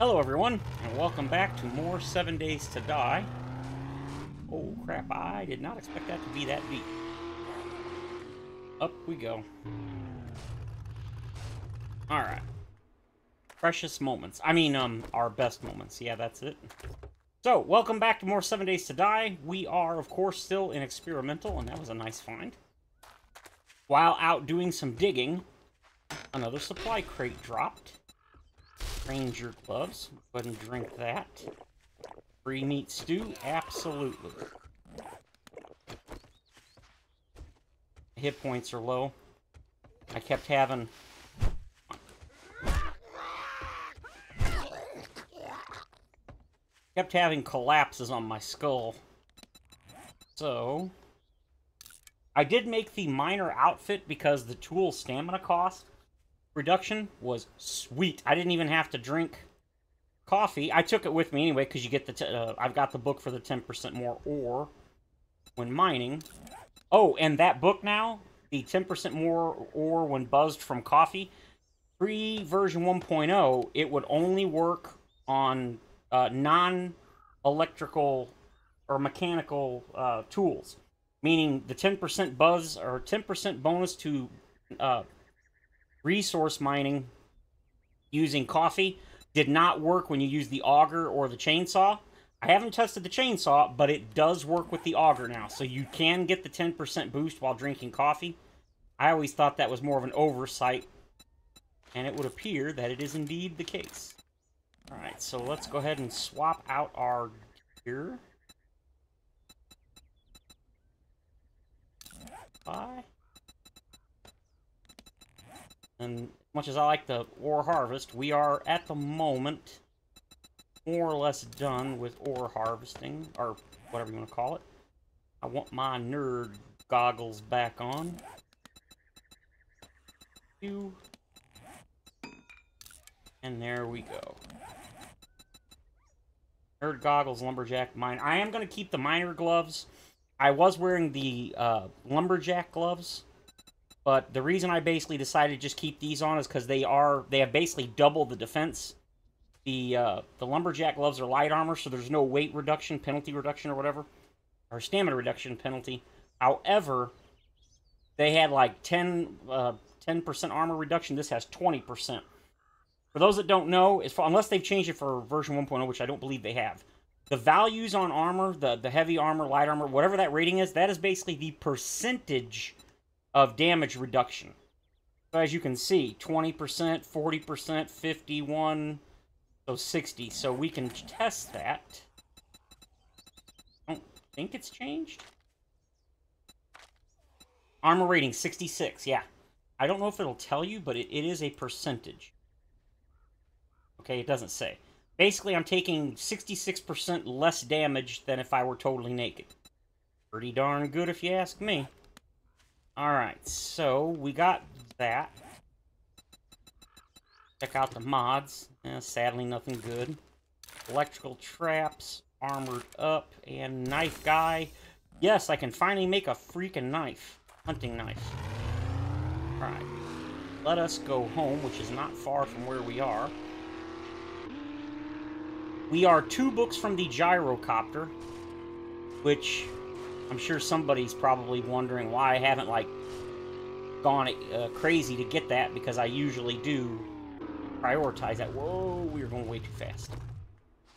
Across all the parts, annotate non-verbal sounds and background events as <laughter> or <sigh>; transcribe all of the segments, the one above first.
Hello everyone, and welcome back to more 7 Days to Die. Oh crap, I did not expect that to be that deep. Up we go. Alright. Precious moments. I mean, um, our best moments. Yeah, that's it. So, welcome back to more 7 Days to Die. We are, of course, still in experimental, and that was a nice find. While out doing some digging, another supply crate dropped. Ranger gloves. Go ahead and drink that. Free meat stew? Absolutely. Hit points are low. I kept having... Kept having collapses on my skull. So... I did make the miner outfit because the tool stamina cost reduction was sweet. I didn't even have to drink coffee. I took it with me anyway because you get the. Uh, I've got the book for the ten percent more ore when mining. Oh, and that book now, the ten percent more ore when buzzed from coffee. Pre version 1.0, it would only work on uh, non-electrical or mechanical uh, tools, meaning the 10% buzz or 10% bonus to uh, resource mining using coffee did not work when you use the auger or the chainsaw. I haven't tested the chainsaw, but it does work with the auger now, so you can get the 10% boost while drinking coffee. I always thought that was more of an oversight, and it would appear that it is indeed the case. Alright, so let's go ahead and swap out our gear. Bye. And much as I like the ore harvest, we are at the moment more or less done with ore harvesting, or whatever you want to call it. I want my nerd goggles back on. And there we go. Nerd goggles, lumberjack, mine. I am going to keep the miner gloves. I was wearing the uh, lumberjack gloves but the reason I basically decided to just keep these on is because they are they have basically double the defense. The uh, the lumberjack gloves are light armor, so there's no weight reduction, penalty reduction, or whatever, or stamina reduction penalty. However, they had like 10 uh, 10% armor reduction. This has 20%. For those that don't know, far, unless they've changed it for version 1.0, which I don't believe they have, the values on armor, the, the heavy armor, light armor, whatever that rating is, that is basically the percentage of damage reduction. So as you can see, 20%, 40%, 51, so 60. So we can test that. I don't think it's changed. Armor rating, 66, yeah. I don't know if it'll tell you, but it, it is a percentage. Okay, it doesn't say. Basically, I'm taking 66% less damage than if I were totally naked. Pretty darn good if you ask me. Alright, so we got that. Check out the mods. Eh, sadly, nothing good. Electrical traps, armored up, and knife guy. Yes, I can finally make a freaking knife. Hunting knife. Alright. Let us go home, which is not far from where we are. We are two books from the gyrocopter, which I'm sure somebody's probably wondering why I haven't, like, gone uh, crazy to get that, because I usually do prioritize that. Whoa, we are going way too fast.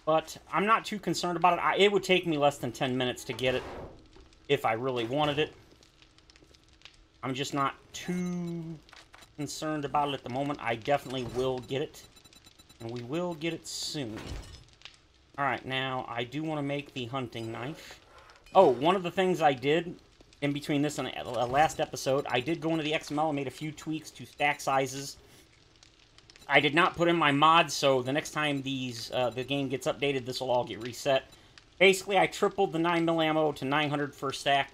But I'm not too concerned about it. I, it would take me less than 10 minutes to get it if I really wanted it. I'm just not too concerned about it at the moment. I definitely will get it. And we will get it soon. Alright, now, I do want to make the hunting knife. Oh, one of the things I did in between this and the last episode, I did go into the XML and made a few tweaks to stack sizes. I did not put in my mods, so the next time these uh, the game gets updated, this will all get reset. Basically, I tripled the 9mm ammo to 900 for stack,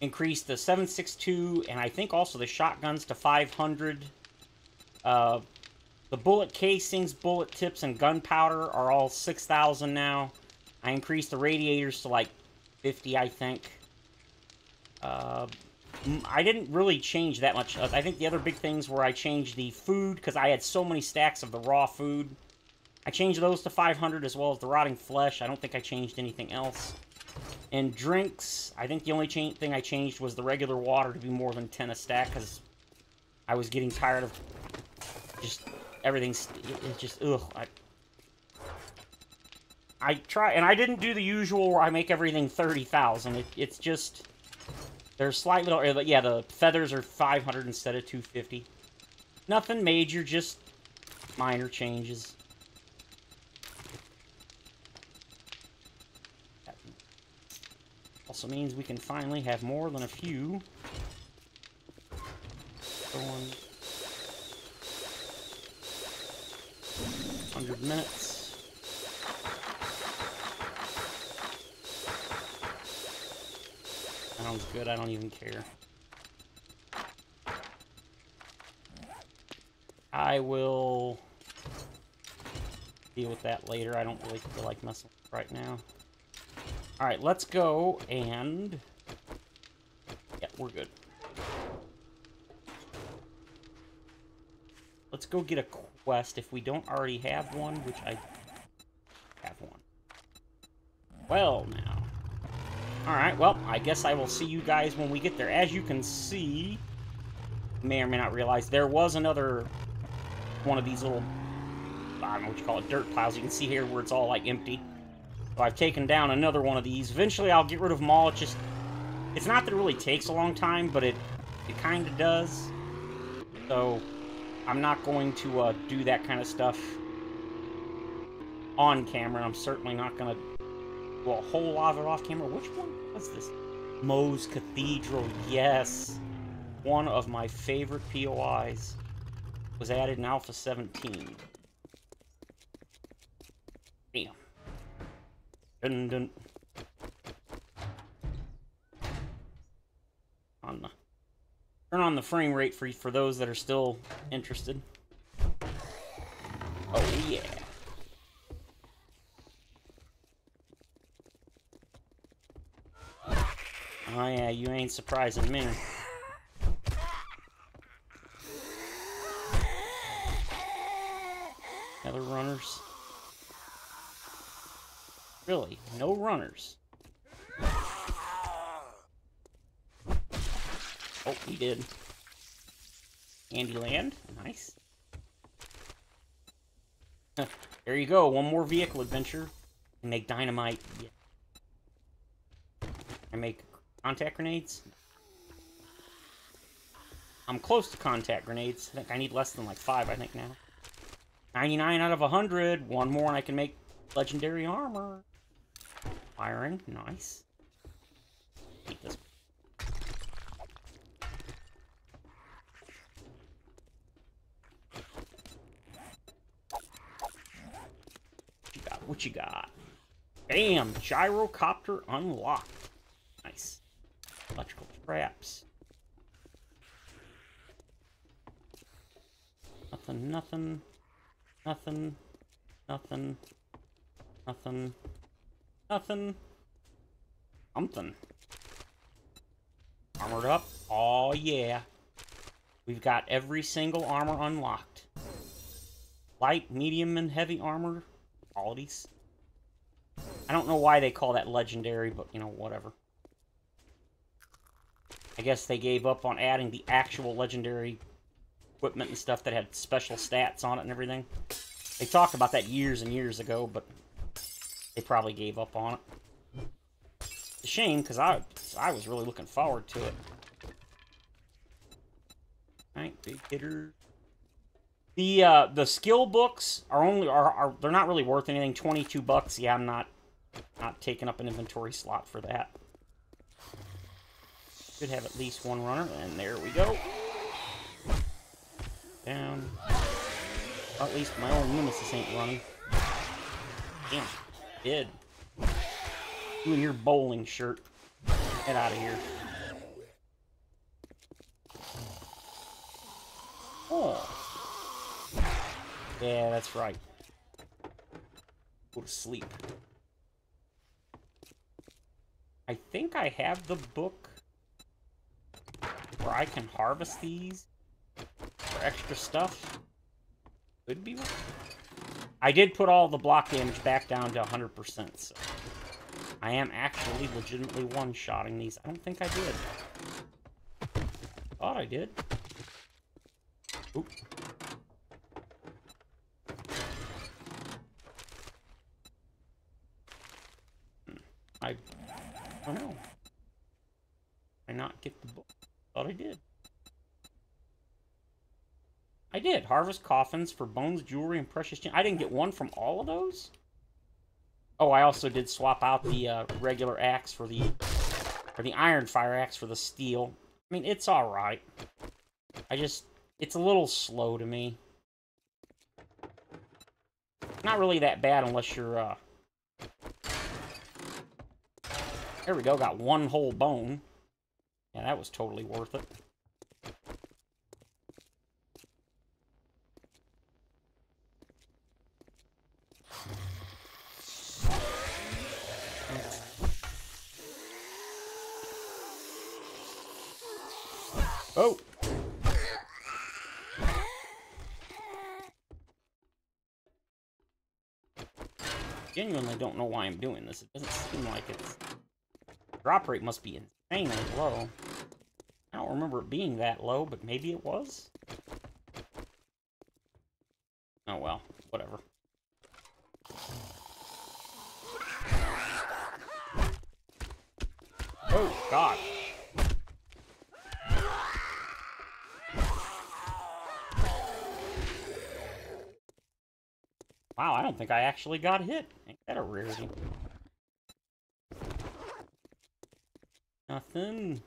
increased the 7.62, and I think also the shotguns to 500. Uh, the bullet casings, bullet tips, and gunpowder are all 6,000 now. I increased the radiators to like 50, I think. Uh, I didn't really change that much. I think the other big things were I changed the food, because I had so many stacks of the raw food. I changed those to 500 as well as the rotting flesh. I don't think I changed anything else. And drinks, I think the only thing I changed was the regular water to be more than 10 a stack because I was getting tired of just everything's just ugh. I, I try and I didn't do the usual where I make everything 30,000. It, it's just there's slight little yeah, the feathers are 500 instead of 250. Nothing major, just minor changes. Also means we can finally have more than a few. Going 100 minutes. Sounds good, I don't even care. I will deal with that later. I don't really feel like messing right now. Alright, let's go and... Yeah, we're good. Let's go get a quest if we don't already have one, which I have one. Well, now. Alright, well, I guess I will see you guys when we get there. As you can see, may or may not realize, there was another one of these little, I don't know what you call it, dirt piles. You can see here where it's all, like, empty. So I've taken down another one of these. Eventually I'll get rid of them all. It just, it's not that it really takes a long time, but it, it kind of does. So I'm not going to uh, do that kind of stuff on camera. I'm certainly not going to do a whole lot of it off camera. Which one was this? Moe's Cathedral, yes. One of my favorite POIs was added in Alpha 17. Damn. Dun, dun. On the turn on the frame rate for for those that are still interested. Oh yeah. Oh yeah, you ain't surprising me. Other runners. Really, no runners. Oh, he did. Andy Land, nice. there you go, one more vehicle adventure. I make dynamite. Yeah. I make contact grenades. I'm close to contact grenades. I think I need less than like five, I think now. 99 out of 100. One more and I can make legendary armor. Firing, nice. Keep this. What you got? What you got? Bam! Gyrocopter unlocked. Traps. Nothing, nothing, nothing, nothing, nothing. Nothing. Something. Armored up. Oh, yeah. We've got every single armor unlocked. Light, medium, and heavy armor qualities. I don't know why they call that legendary, but, you know, whatever. I guess they gave up on adding the actual legendary equipment and stuff that had special stats on it and everything. They talked about that years and years ago, but they probably gave up on it. A shame, because I, I was really looking forward to it. Alright, big hitter. The, uh, the skill books are only, are, are, they're not really worth anything. 22 bucks, yeah, I'm not, not taking up an inventory slot for that. Should have at least one runner, and there we go. Down. Or at least my own nemesis ain't running. Damn did. You and your bowling shirt. Get out of here. Oh. Yeah, that's right. Go to sleep. I think I have the book where I can harvest these for extra stuff. Could be. I did put all the block damage back down to 100%, so... I am actually legitimately one-shotting these. I don't think I did. Thought I did. Oop. Hmm. I don't know. I not get the book? Thought I did. I did. Harvest coffins for bones, jewelry, and precious gems. I didn't get one from all of those? Oh, I also did swap out the uh, regular axe for the... Or the iron fire axe for the steel. I mean, it's alright. I just... It's a little slow to me. Not really that bad unless you're, uh... There we go, got one whole bone. Yeah, that was totally worth it. Oh! I genuinely don't know why I'm doing this. It doesn't seem like it's... Drop rate must be insanely low. I don't remember it being that low, but maybe it was? Oh well, whatever. Oh, God. Wow, I don't think I actually got hit. Ain't that a rarity? Nothing.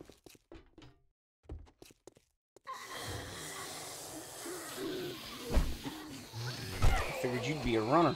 I figured you'd be a runner.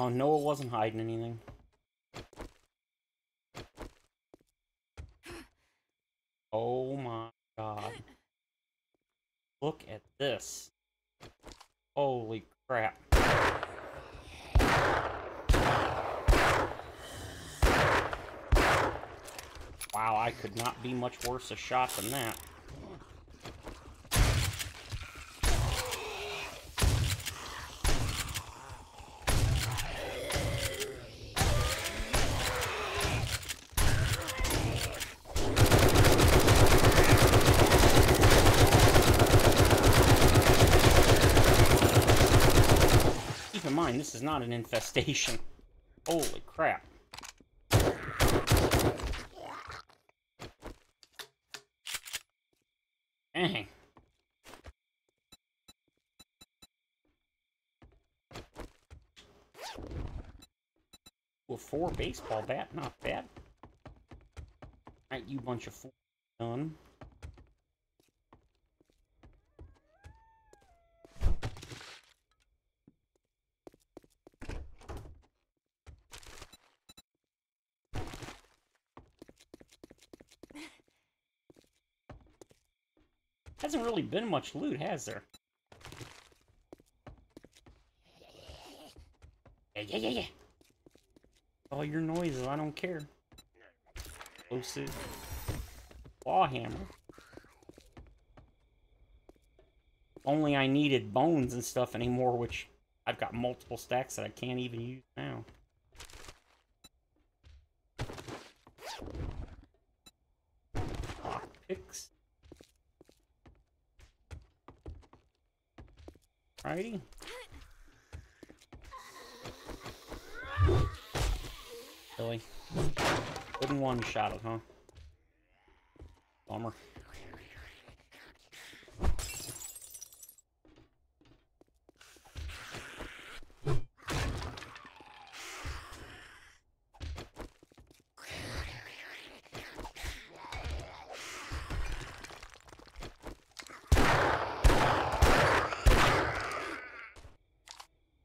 Oh, Noah wasn't hiding anything. Oh my god. Look at this. Holy crap. Wow, I could not be much worse a shot than that. This is not an infestation. Holy crap. Dang. Four baseball bat, not bad. Alright, you bunch of four done. Hasn't really been much loot, has there? Yeah, yeah, yeah, yeah. All your noises, I don't care. explosive claw hammer. Only I needed bones and stuff anymore, which I've got multiple stacks that I can't even use now. Lockpicks. Righty. Really? Couldn't one-shot it, huh? Bummer.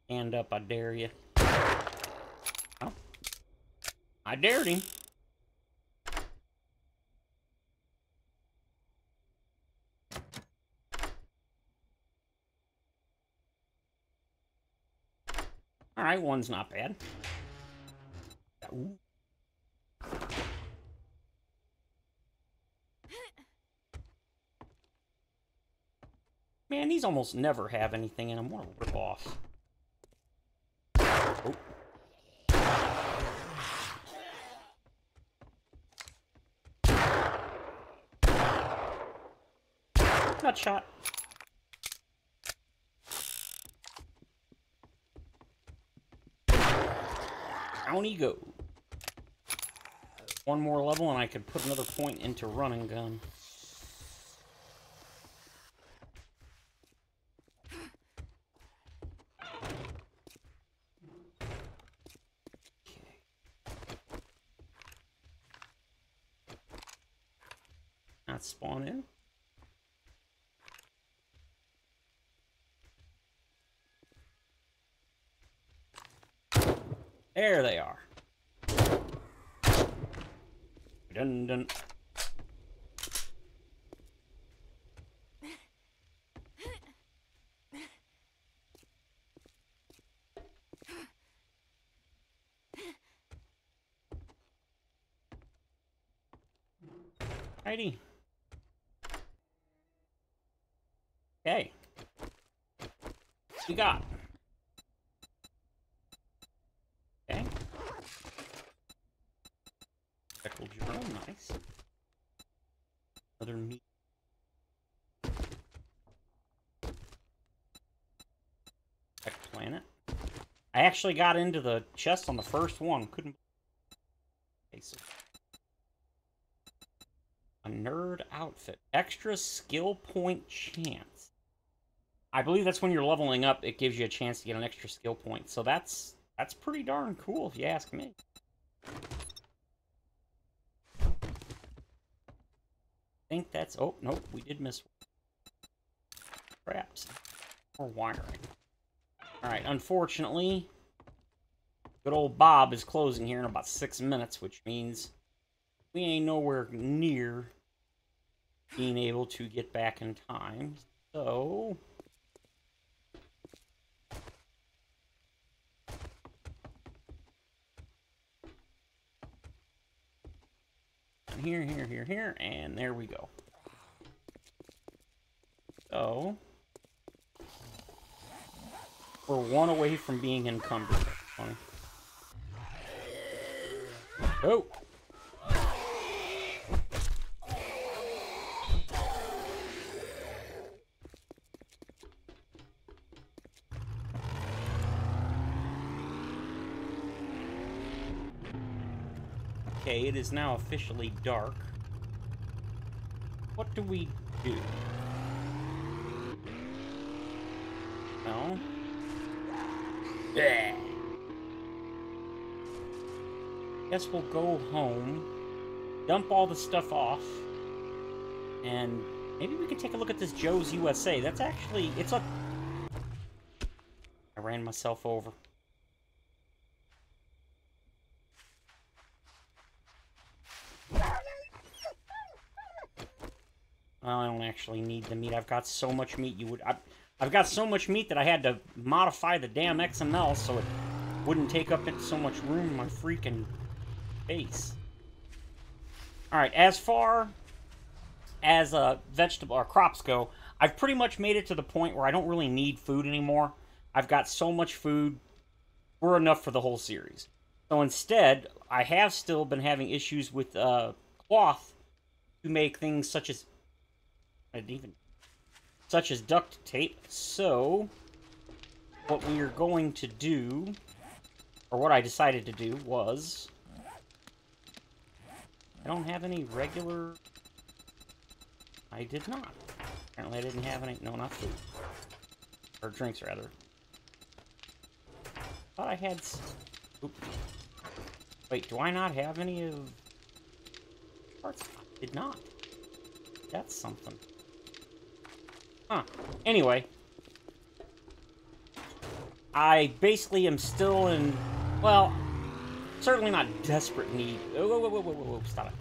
Hand up, I dare you. Oh. I dared him. Alright, one's not bad. Ooh. Man, these almost never have anything in them. What a rip off. Oh. Not shot. Down go. One more level and I could put another point into Run and Gun. Not spawn in. There they are. Dun dun. Righty. Okay. We got. Okay. Speckled journal, nice. Another meat. planet. I actually got into the chest on the first one. Couldn't. Okay, so a nerd outfit. Extra skill point chance. I believe that's when you're leveling up, it gives you a chance to get an extra skill point. So that's that's pretty darn cool if you ask me. I think that's oh nope, we did miss Perhaps. Or wiring. Alright, unfortunately, good old Bob is closing here in about six minutes, which means we ain't nowhere near being able to get back in time. So... Here, here, here, here, and there we go. So... We're one away from being encumbered. Funny. Oh! Okay, it is now officially dark. What do we do? No? Yeah. Guess we'll go home, dump all the stuff off, and maybe we can take a look at this Joe's USA. That's actually, it's a... I ran myself over. Well, I don't actually need the meat. I've got so much meat you would... I, I've got so much meat that I had to modify the damn XML so it wouldn't take up so much room in my freaking face. All right, as far as uh, vegetable or crops go, I've pretty much made it to the point where I don't really need food anymore. I've got so much food, we're enough for the whole series. So instead, I have still been having issues with uh, cloth to make things such as I didn't even such as duct tape. So what we are going to do, or what I decided to do, was I don't have any regular. I did not. Apparently, I didn't have any. No, not food or drinks rather. Thought I had. Oops. Wait, do I not have any of parts? Did not. That's something. Huh. Anyway. I basically am still in, well, certainly not desperate need. Whoa, whoa, whoa, whoa, whoa, stop it.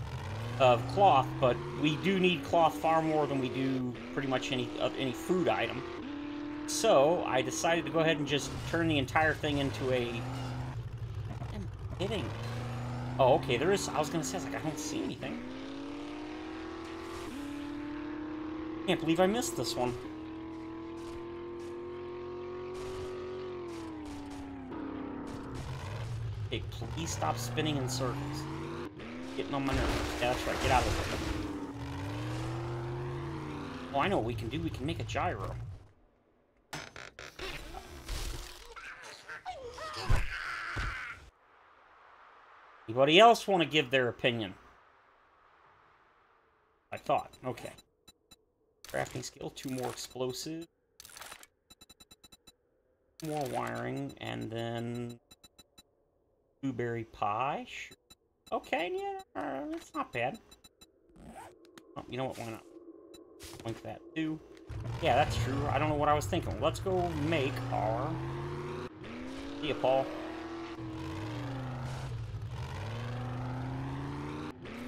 Of cloth, but we do need cloth far more than we do pretty much any of any food item. So I decided to go ahead and just turn the entire thing into a. I'm kidding. Oh, okay, there is... I was gonna say, I like, I don't see anything. Can't believe I missed this one. Okay, please stop spinning in circles. Getting on my nerves. Yeah, that's right, get out of there. Oh, I know what we can do. We can make a gyro. Anybody else want to give their opinion? I thought. Okay. Crafting skill, two more explosives. More wiring, and then... Blueberry pie? Sure. Okay, yeah, uh, it's not bad. Oh, you know what, why not? Link that too. Yeah, that's true. I don't know what I was thinking. Let's go make our... See ya, Paul.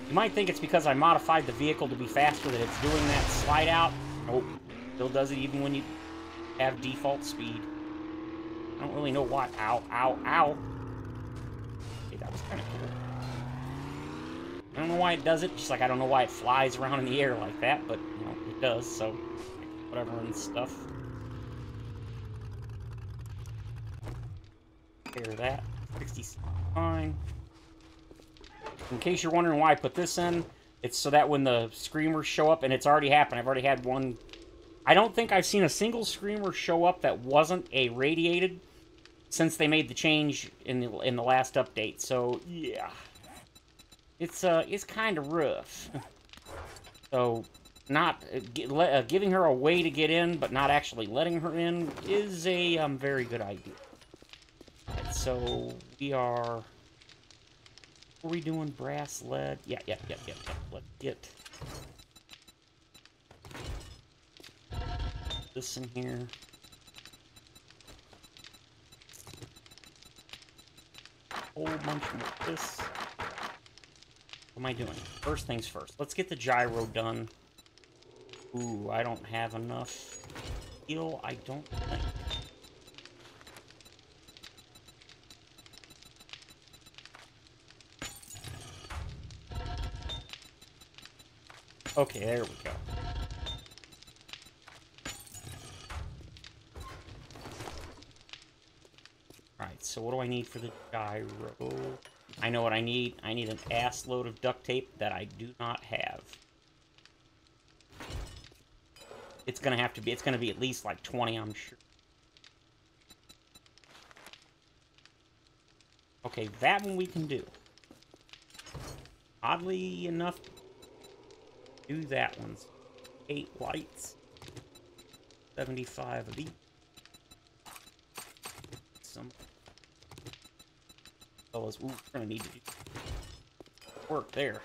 You might think it's because I modified the vehicle to be faster that it's doing that slide out. Nope. Still does it even when you have default speed. I don't really know why. Ow, ow, ow. Okay, that was kind of cool. I don't know why it does it, just like I don't know why it flies around in the air like that, but, you know, it does, so whatever and stuff. Repair that. 69. In case you're wondering why I put this in, it's so that when the screamers show up, and it's already happened, I've already had one... I don't think I've seen a single screamer show up that wasn't a radiated since they made the change in the in the last update. So yeah, it's uh it's kind of rough. <laughs> so not uh, uh, giving her a way to get in, but not actually letting her in is a um, very good idea. So we are are we doing brass, lead? Yeah, yeah, yeah, yeah, yeah. Let's get this in here. Whole bunch of this. What am I doing? First things first. Let's get the gyro done. Ooh, I don't have enough steel, I don't think. Okay, there we go. Alright, so what do I need for the gyro? I know what I need. I need an ass load of duct tape that I do not have. It's gonna have to be, it's gonna be at least like 20, I'm sure. Okay, that one we can do. Oddly enough, do that one. Eight lights. 75 of these. Some fellas. Ooh, we're gonna need to do work there.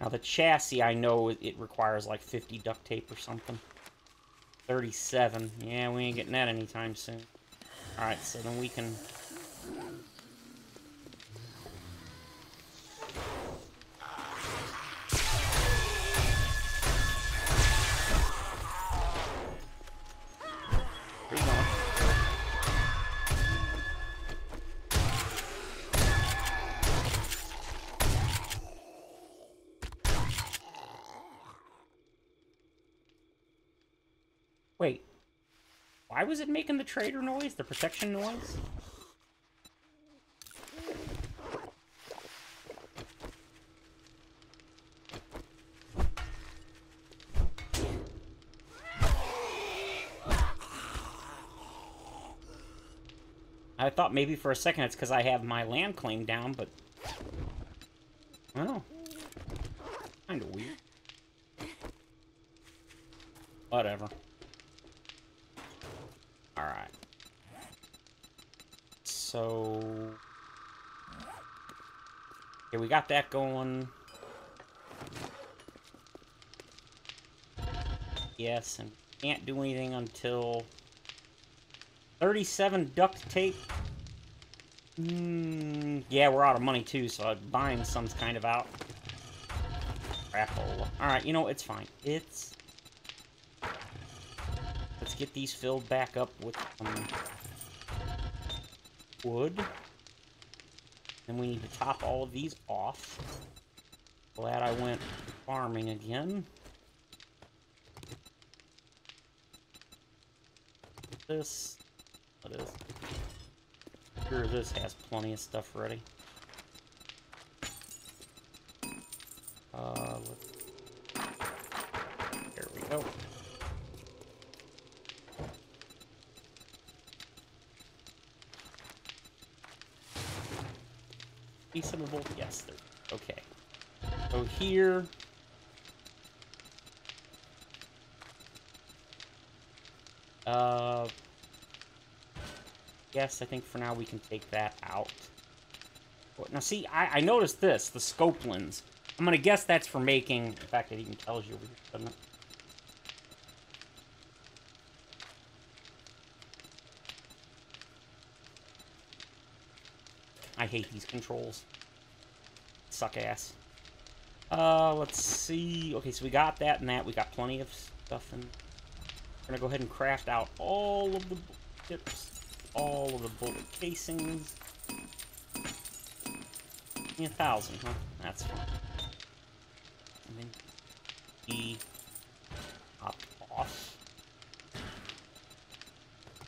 Now the chassis, I know it requires like 50 duct tape or something. 37. Yeah, we ain't getting that anytime soon. Alright, so then we can was it making the trader noise? The protection noise? I thought maybe for a second it's because I have my land claim down, but... Oh. Kinda weird. Whatever. Alright. So... Okay, we got that going. Yes, and can't do anything until 37 duct tape. Mm, yeah, we're out of money too, so buying some's kind of out. Alright, you know, it's fine. It's... Let's get these filled back up with wood. Then we need to top all of these off. Glad I went farming again. This what is? Sure, this has plenty of stuff ready. Uh, there Yes, there. Okay. So here. Uh, Yes, I think for now we can take that out. Now see, I, I noticed this, the scope lens. I'm gonna guess that's for making, in fact it even tells you? I hate these controls. Suck ass. Uh, let's see. Okay, so we got that and that. We got plenty of stuff and we're gonna go ahead and craft out all of the tips all of the bullet casings. A thousand, huh? That's fine. And then E up off.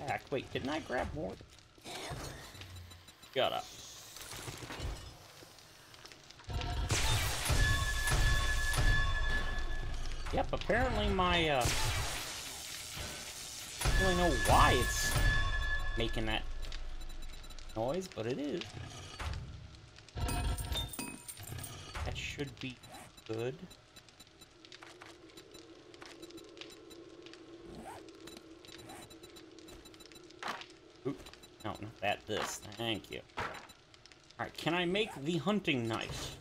Back. Wait, didn't I grab more? Got up. Yep, apparently my, uh... I don't really know why it's making that noise, but it is. That should be good. Oop. No, not that, this. Thank you. Alright, can I make the hunting knife?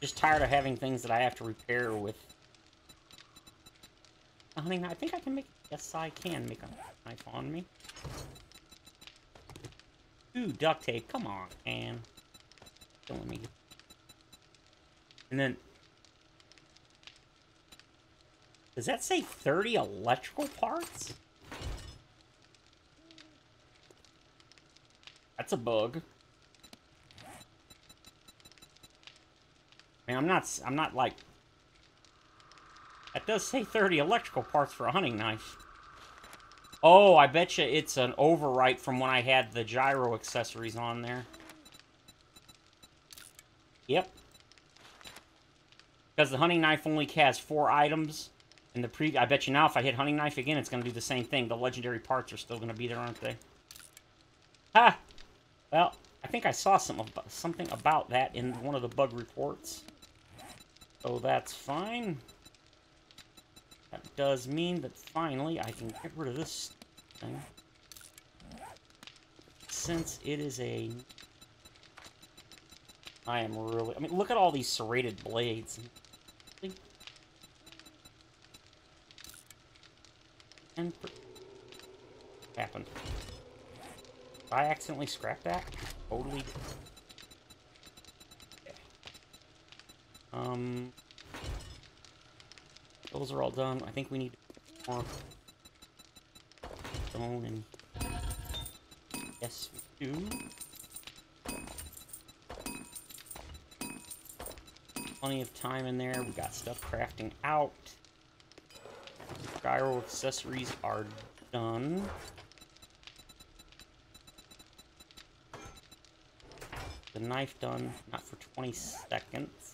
Just tired of having things that I have to repair with. Hunting knife. I think I can make... Yes, I can make a knife on me. Ooh, duct tape. Come on, man. Killing me. And then... Does that say 30 electrical parts? That's a bug. I mean, I'm not, I'm not like... That does say 30 electrical parts for a hunting knife. Oh, I bet you it's an overwrite from when I had the gyro accessories on there. Yep. Because the hunting knife only has four items. And the pre I bet you now if I hit hunting knife again, it's going to do the same thing. The legendary parts are still going to be there, aren't they? Ha! Well, I think I saw some, something about that in one of the bug reports. So that's fine. Does mean that finally I can get rid of this thing. Since it is a... I am really... I mean, look at all these serrated blades. And... Happened. Did I accidentally scrap that? Totally. Okay. Um... Those are all done. I think we need more stone and... Yes, we do. Plenty of time in there. We got stuff crafting out. gyro accessories are done. The knife done, not for 20 seconds.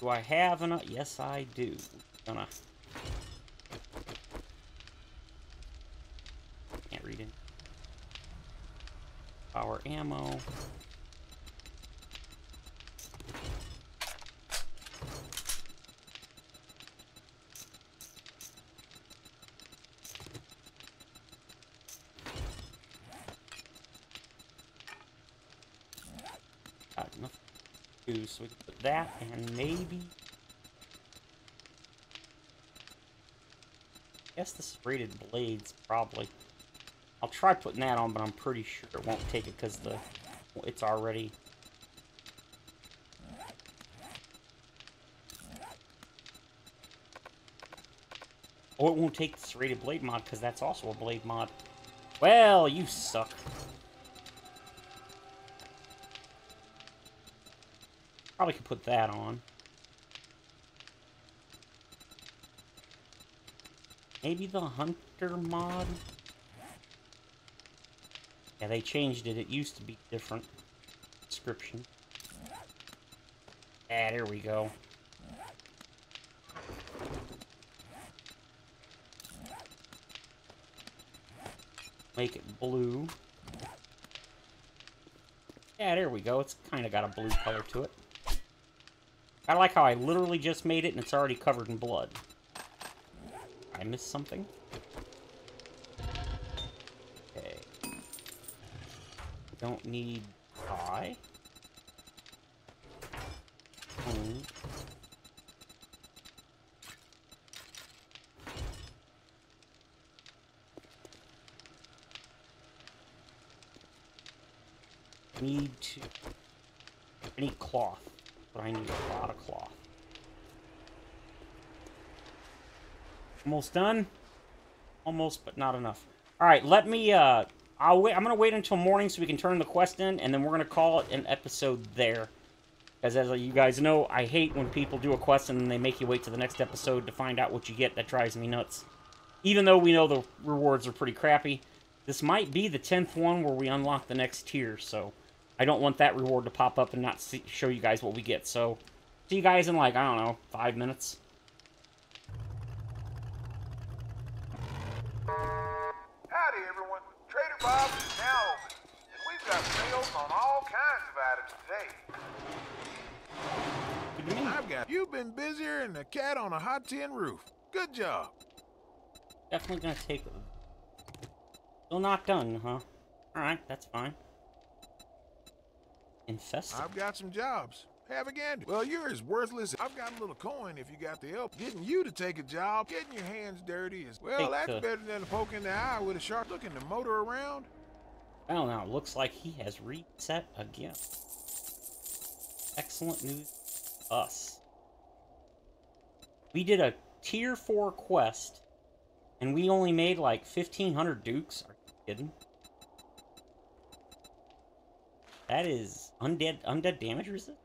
Do I have enough? Yes, I do. Gonna. Can't read it. Power ammo. Enough so we can put that and maybe. Guess the serrated blades probably. I'll try putting that on, but I'm pretty sure it won't take it because the it's already. Oh, it won't take the serrated blade mod because that's also a blade mod. Well, you suck. Probably could put that on. Maybe the Hunter mod? Yeah, they changed it. It used to be different description. Ah, there we go. Make it blue. Yeah, there we go. It's kind of got a blue color to it. I like how I literally just made it and it's already covered in blood. I missed something? Okay. Don't need pie. Hmm. Need to... I need cloth, but I need a lot of cloth. Almost done. Almost, but not enough. All right, let me. Uh, I'll wait. I'm gonna wait until morning so we can turn the quest in, and then we're gonna call it an episode there. Because as you guys know, I hate when people do a quest and then they make you wait to the next episode to find out what you get. That drives me nuts. Even though we know the rewards are pretty crappy, this might be the tenth one where we unlock the next tier. So I don't want that reward to pop up and not see, show you guys what we get. So see you guys in like I don't know five minutes. Howdy, everyone. Trader Bob's is now open, and we've got sales on all kinds of items today. Good to me. I've got. You've been busier than a cat on a hot tin roof. Good job. Definitely gonna take. Them. Still not done, huh? All right, that's fine. Infested. I've got some jobs. Have a gander. Well, you're as worthless. I've got a little coin if you got the help. Getting you to take a job, getting your hands dirty is well, that's the- better than a poke in the eye with a shark looking to motor around. Well, now it looks like he has reset again. Excellent news. Us. We did a tier four quest, and we only made like fifteen hundred dukes. Are you kidding? That is undead undead damage resist.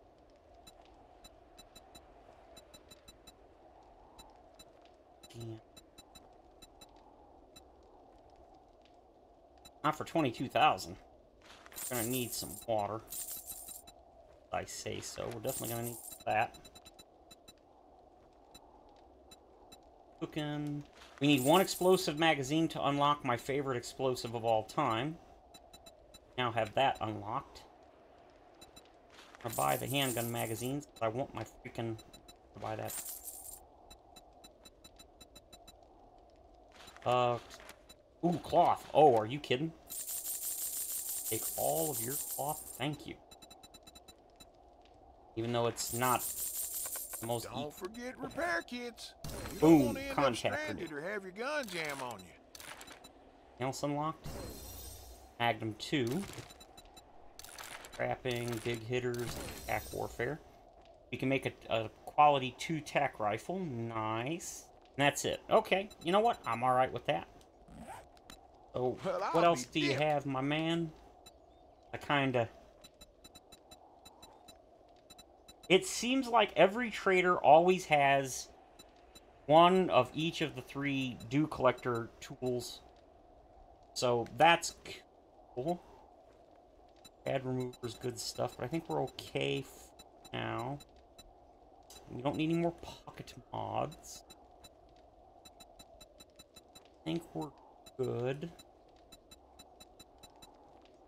Not for 22,000. Gonna need some water. I say so. We're definitely gonna need that. Cooking. We need one explosive magazine to unlock my favorite explosive of all time. Now have that unlocked. I buy the handgun magazines. I want my freaking to buy that. Uh, ooh, cloth. Oh, are you kidding? Take all of your cloth. Thank you. Even though it's not the most. Don't forget repair kits. You Boom, don't want to contact or have your gun jam on you. else unlocked. Magnum 2. Trapping, big hitters, attack warfare. We can make a, a quality 2 tack rifle. Nice. And that's it. Okay, you know what? I'm alright with that. So, Well, what else do you dipped. have, my man? I kinda... It seems like every trader always has one of each of the three dew collector tools. So that's cool. Ad remover's good stuff, but I think we're okay now. We don't need any more pocket mods. I think we're good.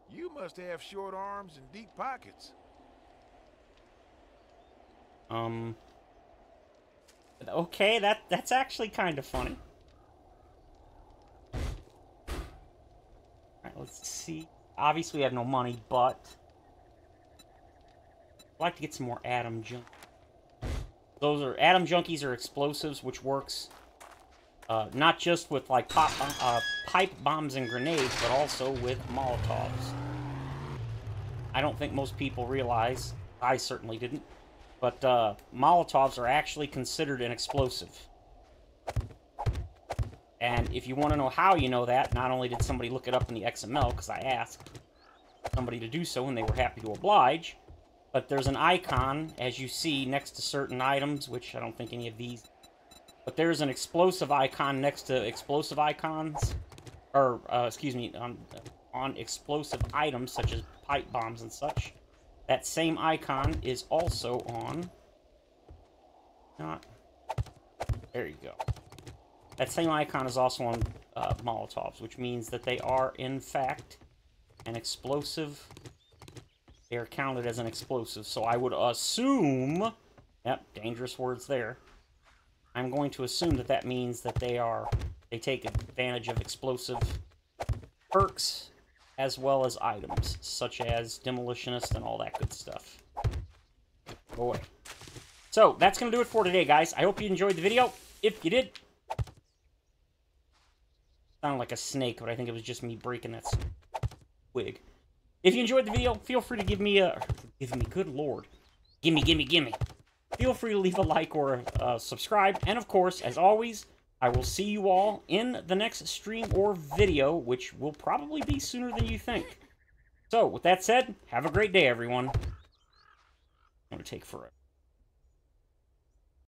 You must have short arms and deep pockets. Um. Okay, that that's actually kind of funny. Alright, let's see. Obviously, we have no money, but I'd like to get some more atom junk. Those are atom junkies are explosives, which works uh, not just with like pop, uh, pipe bombs and grenades, but also with Molotovs. I don't think most people realize. I certainly didn't. But uh, Molotovs are actually considered an explosive. And if you want to know how you know that, not only did somebody look it up in the XML, because I asked somebody to do so and they were happy to oblige, but there's an icon, as you see, next to certain items, which I don't think any of these... But there's an explosive icon next to explosive icons, or, uh, excuse me, on, on explosive items, such as pipe bombs and such. That same icon is also on... Not... There you go. That same icon is also on uh, Molotovs, which means that they are, in fact, an explosive. They are counted as an explosive, so I would assume... Yep, dangerous words there. I'm going to assume that that means that they are... They take advantage of explosive perks as well as items, such as Demolitionist and all that good stuff. Boy. So, that's going to do it for today, guys. I hope you enjoyed the video. If you did, sounded like a snake, but I think it was just me breaking that wig. If you enjoyed the video, feel free to give me a... Give me, good lord. Gimme, gimme, gimme. Feel free to leave a like or uh, subscribe. And of course, as always, I will see you all in the next stream or video, which will probably be sooner than you think. So, with that said, have a great day, everyone. I'm going to take forever.